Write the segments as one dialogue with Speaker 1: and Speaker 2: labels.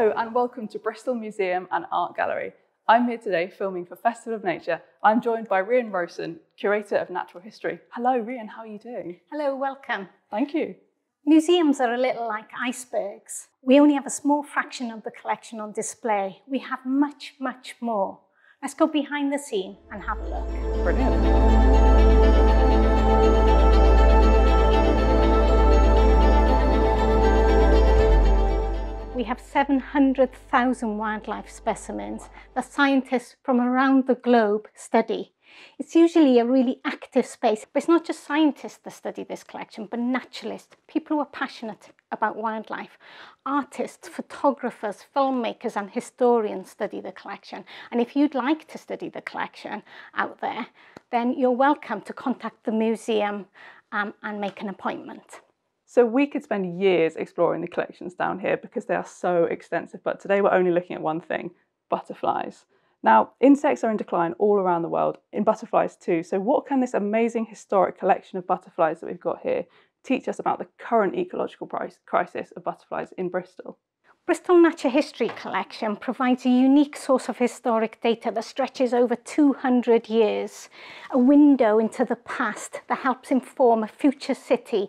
Speaker 1: Hello and welcome to Bristol Museum and Art Gallery. I'm here today filming for Festival of Nature. I'm joined by Rhian Rowson, Curator of Natural History. Hello Rhian, how are you doing?
Speaker 2: Hello, welcome.
Speaker 1: Thank you.
Speaker 2: Museums are a little like icebergs. We only have a small fraction of the collection on display. We have much, much more. Let's go behind the scene and have a look.
Speaker 1: Brilliant.
Speaker 2: 700,000 wildlife specimens that scientists from around the globe study. It's usually a really active space, but it's not just scientists that study this collection, but naturalists, people who are passionate about wildlife. Artists, photographers, filmmakers and historians study the collection. And if you'd like to study the collection out there, then you're welcome to contact the museum um, and make an appointment.
Speaker 1: So we could spend years exploring the collections down here because they are so extensive, but today we're only looking at one thing, butterflies. Now, insects are in decline all around the world, in butterflies too. So what can this amazing historic collection of butterflies that we've got here teach us about the current ecological crisis of butterflies in Bristol?
Speaker 2: Bristol Natural History Collection provides a unique source of historic data that stretches over 200 years, a window into the past that helps inform a future city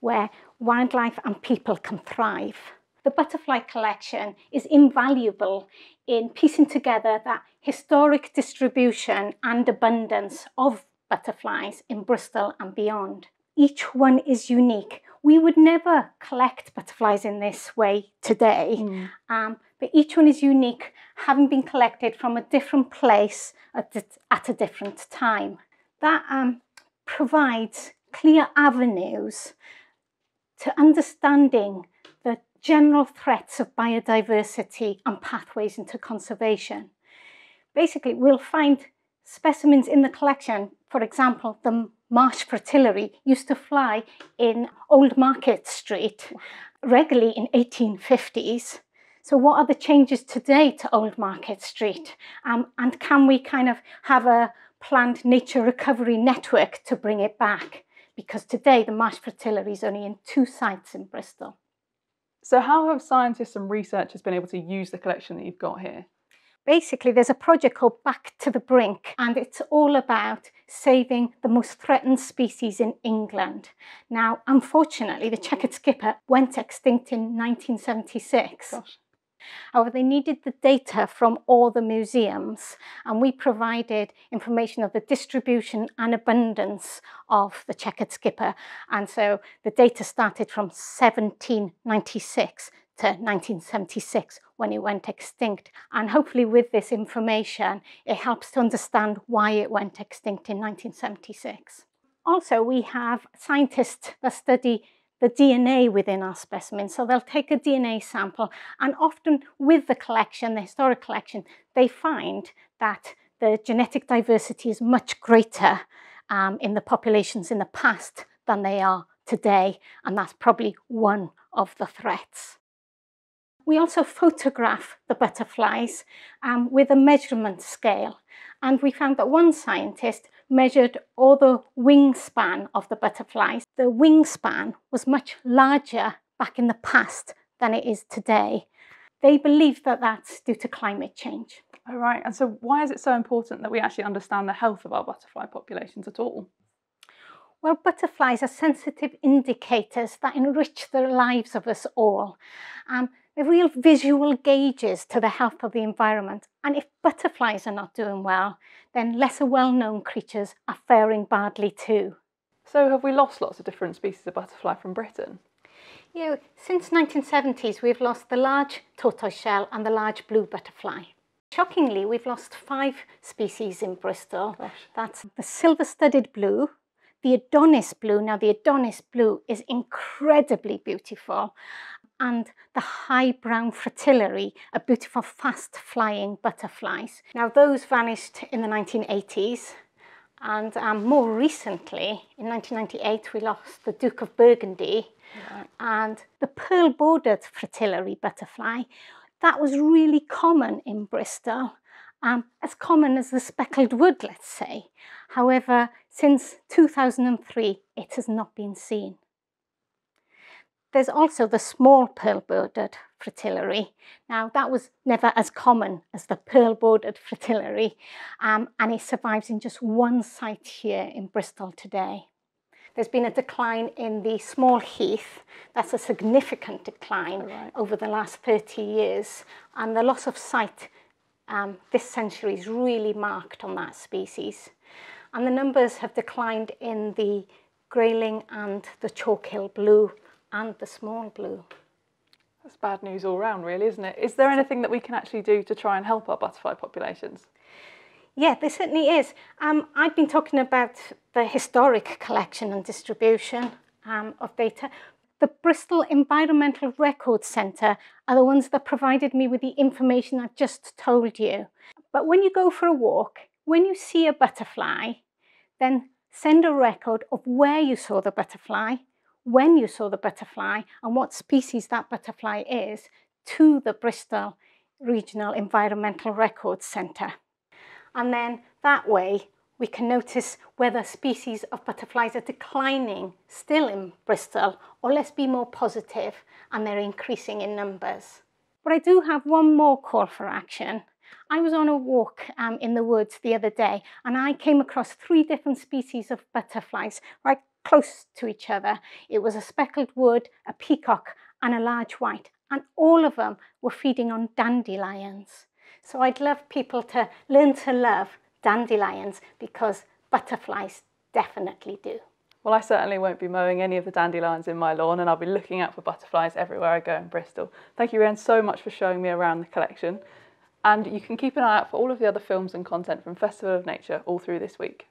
Speaker 2: where wildlife and people can thrive. The butterfly collection is invaluable in piecing together that historic distribution and abundance of butterflies in Bristol and beyond. Each one is unique. We would never collect butterflies in this way today, mm. um, but each one is unique, having been collected from a different place at, at a different time. That um, provides clear avenues to understanding the general threats of biodiversity and pathways into conservation. Basically, we'll find specimens in the collection, for example, the marsh fritillary used to fly in Old Market Street regularly in 1850s. So what are the changes today to Old Market Street? Um, and can we kind of have a planned nature recovery network to bring it back? Because today the marsh fritillary is only in two sites in Bristol.
Speaker 1: So how have scientists and researchers been able to use the collection that you've got here?
Speaker 2: Basically, there's a project called Back to the Brink, and it's all about saving the most threatened species in England. Now, unfortunately, the checkered skipper went extinct in 1976. Gosh. However, they needed the data from all the museums and we provided information of the distribution and abundance of the checkered skipper. And so the data started from 1796 to 1976 when it went extinct. And hopefully with this information, it helps to understand why it went extinct in 1976. Also, we have scientists that study the DNA within our specimen. So they'll take a DNA sample and often with the collection, the historic collection, they find that the genetic diversity is much greater um, in the populations in the past than they are today. And that's probably one of the threats. We also photograph the butterflies um, with a measurement scale. And we found that one scientist measured all the wingspan of the butterflies. The wingspan was much larger back in the past than it is today. They believe that that's due to climate change.
Speaker 1: All right, and so why is it so important that we actually understand the health of our butterfly populations at all?
Speaker 2: Well, butterflies are sensitive indicators that enrich the lives of us all. Um, real visual gauges to the health of the environment. And if butterflies are not doing well, then lesser well-known creatures are faring badly too.
Speaker 1: So have we lost lots of different species of butterfly from Britain?
Speaker 2: You know, since 1970s, we've lost the large tortoiseshell and the large blue butterfly. Shockingly, we've lost five species in Bristol. Gosh. That's the silver-studded blue, the Adonis blue. Now, the Adonis blue is incredibly beautiful. And the high brown fritillary, a beautiful fast-flying butterflies. Now, those vanished in the 1980s. And um, more recently, in 1998, we lost the Duke of Burgundy right. and the pearl-bordered fritillary butterfly. That was really common in Bristol um, as common as the speckled wood, let's say. However, since 2003, it has not been seen. There's also the small pearl-bordered fritillary. Now, that was never as common as the pearl bordered fritillary, um, and it survives in just one site here in Bristol today. There's been a decline in the small heath. That's a significant decline right. over the last 30 years. And the loss of sight um, this century is really marked on that species. And the numbers have declined in the grayling and the chalkhill blue and the small blue.
Speaker 1: That's bad news all round, really, isn't it? Is there anything that we can actually do to try and help our butterfly populations?
Speaker 2: Yeah, there certainly is. Um, I've been talking about the historic collection and distribution um, of data. The Bristol Environmental Records Centre are the ones that provided me with the information I've just told you. But when you go for a walk, when you see a butterfly, then send a record of where you saw the butterfly, when you saw the butterfly, and what species that butterfly is to the Bristol Regional Environmental Records Centre. And then that way we can notice whether species of butterflies are declining still in Bristol or let's be more positive and they're increasing in numbers. But I do have one more call for action. I was on a walk um, in the woods the other day and I came across three different species of butterflies right close to each other. It was a speckled wood, a peacock and a large white and all of them were feeding on dandelions. So I'd love people to learn to love dandelions because butterflies definitely do.
Speaker 1: Well, I certainly won't be mowing any of the dandelions in my lawn and I'll be looking out for butterflies everywhere I go in Bristol. Thank you, Rhian, so much for showing me around the collection. And you can keep an eye out for all of the other films and content from Festival of Nature all through this week.